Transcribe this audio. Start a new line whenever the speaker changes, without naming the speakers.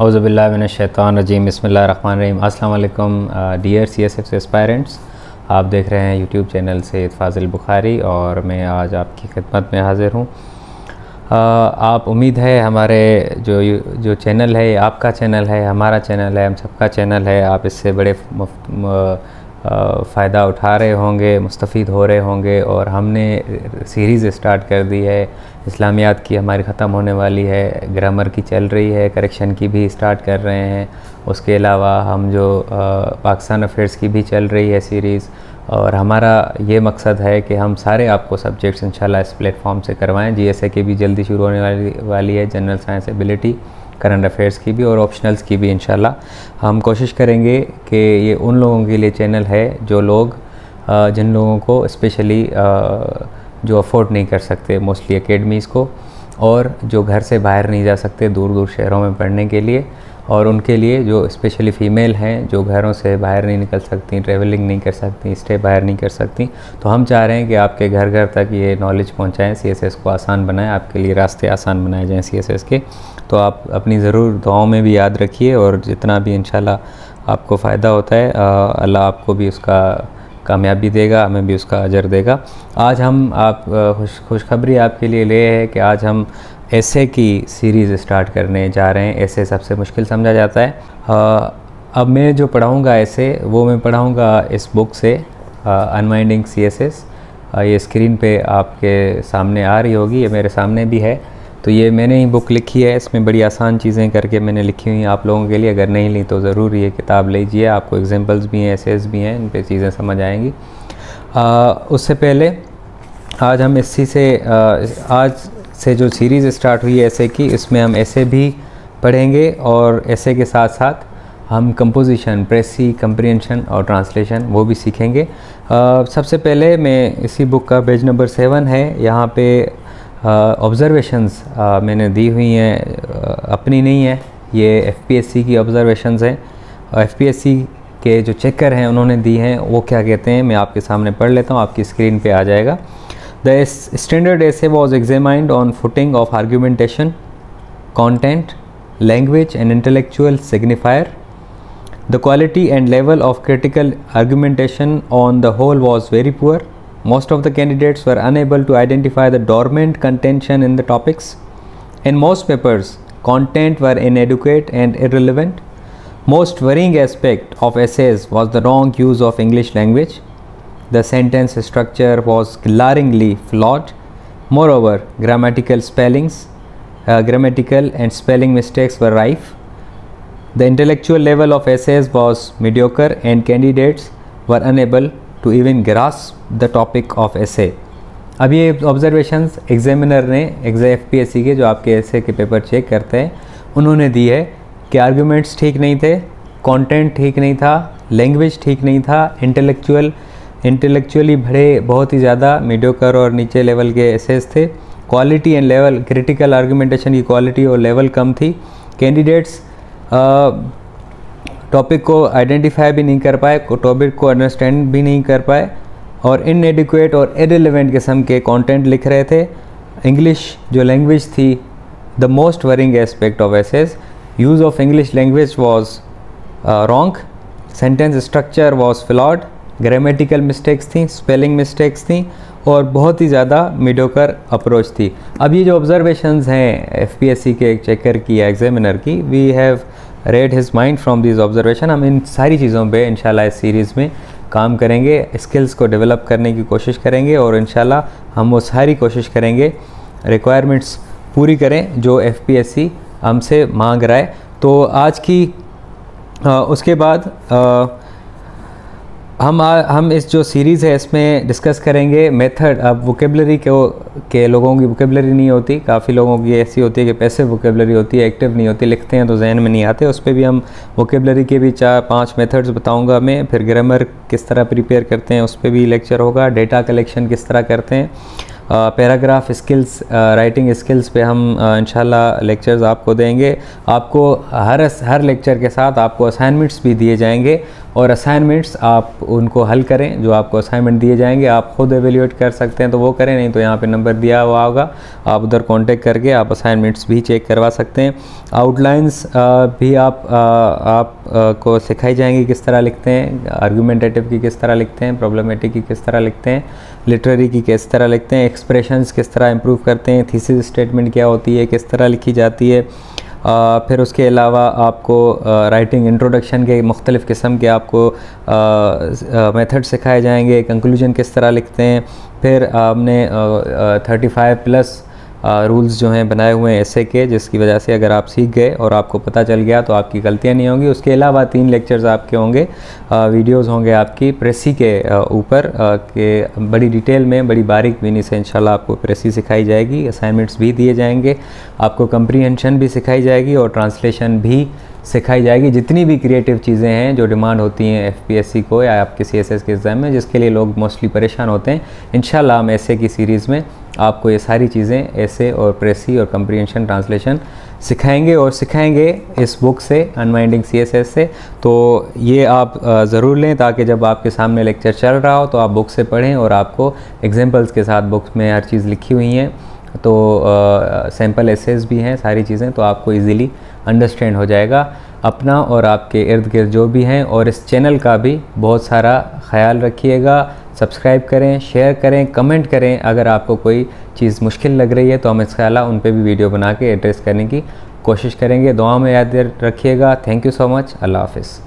अज़बिल्लाशैतानरजीम बसमीम अल्लाम dear C S F aspirants आप देख रहे हैं यूट्यूब चैनल से फाजिल बुखारी और मैं आज आपकी खिदमत में हाज़िर हूँ। आप उम्मीद है हमारे जो जो चैनल है आपका चैनल है, हमारा चैनल है, हम सबका चैनल है। आप इससे बड़े फ़ायदा उठा रहे होंगे मुस्तफ़ हो रहे होंगे और हमने सीरीज़ स्टार्ट कर दी है। इस्लामियात की हमारी ख़त्म होने वाली है ग्रामर की चल रही है करेक्शन की भी स्टार्ट कर रहे हैं। उसके अलावा हम जो पाकिस्तान अफेयर्स की भी चल रही है सीरीज़ और हमारा ये मकसद है कि हम सारे आपको सब्जेक्ट्स इंशाल्लाह इस प्लेटफॉर्म से करवाएँ। जीएसए की भी जल्दी शुरू होने वाली वाली है general science ability current affairs की भी और ऑप्शनल्स की भी इंशाल्लाह। हम कोशिश करेंगे कि ये उन लोगों के लिए चैनल है जो लोग जिन लोगों को स्पेशली जो अफोर्ड नहीं कर सकते मोस्टली अकेडमीज़ को, और जो घर से बाहर नहीं जा सकते दूर दूर शहरों में पढ़ने के लिए। और उनके लिए जो स्पेशली फ़ीमेल हैं, जो घरों से बाहर नहीं निकल सकती ट्रैवलिंग नहीं कर सकती स्टे बाहर नहीं कर सकती तो हम चाह रहे हैं कि आपके घर घर तक ये नॉलेज पहुँचाएँ सी को आसान बनाएँ, आपके लिए रास्ते आसान बनाए जाएँ सी के। तो आप अपनी ज़रूर दुआओं में भी याद रखिए और जितना भी इन आपको फ़ायदा होता है अल्लाह आपको भी उसका कामयाबी देगा, हमें भी उसका अजर देगा। आज हम आप खुश, खुशखबरी आपके लिए ले है कि आज हम ऐसे की सीरीज़ स्टार्ट करने जा रहे हैं ऐसे सबसे मुश्किल समझा जाता है। आ, अब मैं जो पढ़ाऊँगा ऐसे वो मैं पढ़ाऊँगा इस बुक से अनवाइंडिंग सी एस एस ये स्क्रीन पे आपके सामने आ रही होगी ये मेरे सामने भी है। तो ये मैंने ही बुक लिखी है इसमें बड़ी आसान चीज़ें करके मैंने लिखी हुई आप लोगों के लिए। अगर नहीं ली तो ज़रूर ये किताब लीजिए आपको एग्जांपल्स भी हैं एसेस भी हैं इन पर चीज़ें समझ आएँगी। उससे पहले आज हम इसी से आ, आज से जो सीरीज़ स्टार्ट हुई है ऐसे की इसमें हम ऐसे भी पढ़ेंगे और ऐसे के साथ साथ हम कंपोजिशन प्रेसी कंप्रीहेंशन और ट्रांसलेशन वो भी सीखेंगे। आ, सबसे पहले मैं इसी बुक का पेज नंबर सेवन है। यहाँ पे ऑब्ज़रवेशंस मैंने दी हुई हैं। अपनी नहीं है ये एफपीएससी की ऑब्ज़रवेशंस हैं। एफ़ के जो चेकर हैं उन्होंने दी हैं। वो क्या कहते हैं मैं आपके सामने पढ़ लेता हूँ आपकी स्क्रीन पे आ जाएगा। The standard essay was examined on footing of argumentation, content, language and intellectual signifier. The quality and level of critical argumentation on the whole was very poor. Most of the candidates were unable to identify the dormant contention in the topics. In most papers, content were inadequate and irrelevant. Most worrying aspect of essays was the wrong use of English language. The sentence structure was glaringly flawed. Moreover, grammatical spellings, uh, grammatical and spelling mistakes were rife. The intellectual level of essays was mediocre and candidates were unable to even grasp the topic of essay अब ये observations examiner ने एग्जा F के जो आपके एसे के paper check करते हैं उन्होंने दी है कि आर्ग्यूमेंट्स ठीक नहीं थे कंटेंट ठीक नहीं था लैंग्वेज ठीक नहीं था इंटेलेक्चुअल इंटेलेक्चुअली भरे, बहुत ही ज़्यादा मीडियोकर और नीचे लेवल के एसेस थे। Quality and level critical argumentation की क्वालिटी और लेवल कम थी। कैंडिडेट्स टॉपिक को आइडेंटिफाई भी नहीं कर पाए टॉपिक को अंडरस्टैंड भी नहीं कर पाए और इनएडिकुएट और एडिलेवेंट किस्म के कंटेंट लिख रहे थे। इंग्लिश जो लैंग्वेज थी the most worrying aspect of his use of English language was wrong sentence structure was flawed grammatical mistakes थी स्पेलिंग मिस्टेक्स थी और बहुत ही ज़्यादा मिडोकर अप्रोच थी। अब ये जो ऑब्जर्वेशंस हैं एफ़ पी एस सी के चेकर की या एग्जामिनर की we have read his mind from this observation हम इन सारी चीज़ों पे इंशाल्लाह इस सीरीज़ में काम करेंगे स्किल्स को डेवलप करने की कोशिश करेंगे और इंशाल्लाह हम वो सारी कोशिश करेंगे। रिक्वायरमेंट्स पूरी करें जो एफ़ पी एस सी हमसे मांग रहा है। तो आज की आ, उसके बाद आ, हम आ, हम इस जो सीरीज़ है इसमें डिस्कस करेंगे मेथड अब वोकेबलरी के के लोगों की वोकेबलरी नहीं होती. काफ़ी लोगों की ऐसी होती है कि पैसे वोकेबलरी होती है एक्टिव नहीं होती. लिखते हैं तो जहन में नहीं आते. उस पर भी हम वोकेबलरी के भी चार पाँच मेथड्स बताऊँगा मैं. फिर ग्रामर किस तरह प्रिपेयर करते हैं उस पर भी लेक्चर होगा. डेटा कलेक्शन किस तरह करते हैं. पैराग्राफ स्किल्स राइटिंग स्किल्स पे हम इंशाल्लाह लेक्चर्स आपको देंगे. आपको हर हर लेक्चर के साथ आपको असाइनमेंट्स भी दिए जाएँगे. और असाइनमेंट्स आप उनको हल करें, जो आपको असाइनमेंट दिए जाएँगे, आप खुद एवेल्यूएट कर सकते हैं तो वो करें, नहीं तो यहाँ पे नंबर दिया हुआ होगा, आप उधर कांटेक्ट करके आप असाइनमेंट्स भी चेक करवा सकते हैं। आउटलाइंस भी आप आप को सिखाई जाएँगी किस तरह लिखते हैं आर्गूमेंटेटिव की किस तरह लिखते हैं प्रॉब्लमेटिक की किस तरह लिखते हैं लिटरेरी की किस तरह लिखते हैं एक्सप्रेशंस किस तरह इम्प्रूव करते हैं थीसिस स्टेटमेंट क्या होती है, किस तरह लिखी जाती है आ, फिर उसके अलावा आपको राइटिंग इंट्रोडक्शन के मुख्तलिफ़ किस्म के आपको मेथड सिखाए जाएँगे कंक्लूजन किस तरह लिखते हैं। फिर आपने थर्टी फाइव प्लस रूल्स जो हैं बनाए हुए हैं ऐसे के, जिसकी वजह से अगर आप सीख गए और आपको पता चल गया तो आपकी गलतियाँ नहीं होंगी। उसके अलावा तीन लेक्चर्स आपके होंगे वीडियोज़ होंगे आपकी प्रेसी के ऊपर के बड़ी डिटेल में, बड़ी बारीक बीनी से इंशाल्लाह आपको प्रेसी सिखाई जाएगी। असाइनमेंट्स भी दिए जाएँगे, आपको कंप्रीहेंशन भी सिखाई जाएगी और ट्रांसलेशन भी सिखाई जाएगी। जितनी भी क्रिएटिव चीज़ें हैं जो डिमांड होती हैं एफपीएससी को या आपके सीएसएस के एग्ज़ाम में, जिसके लिए लोग मोस्टली परेशान होते हैं इन हम ऐसे की सीरीज़ में आपको ये सारी चीज़ें ऐसे और प्रेसी और कंप्रीहेंशन ट्रांसलेशन सिखाएँगे और सिखाएँगे इस बुक से अनवाइंडिंग सीएसएस से। तो ये आप ज़रूर लें ताकि जब आपके सामने लेक्चर चल रहा हो तो आप बुक से पढ़ें और आपको एग्जांपल्स के साथ बुक्स में हर चीज़ लिखी हुई हैं। तो सैंपल एसेस भी हैं, सारी चीज़ें तो आपको इजीली अंडरस्टैंड हो जाएगा। अपना और आपके इर्द गिर्द जो भी हैं और इस चैनल का भी बहुत सारा ख्याल रखिएगा। सब्सक्राइब करें शेयर करें कमेंट करें। अगर आपको कोई चीज़ मुश्किल लग रही है तो हम इस ख्याल उन पर भी वीडियो बना के एड्रेस करने की कोशिश करेंगे। दुआ में याद रखिएगा। थैंक यू सो मच अल्लाह हाफिज़।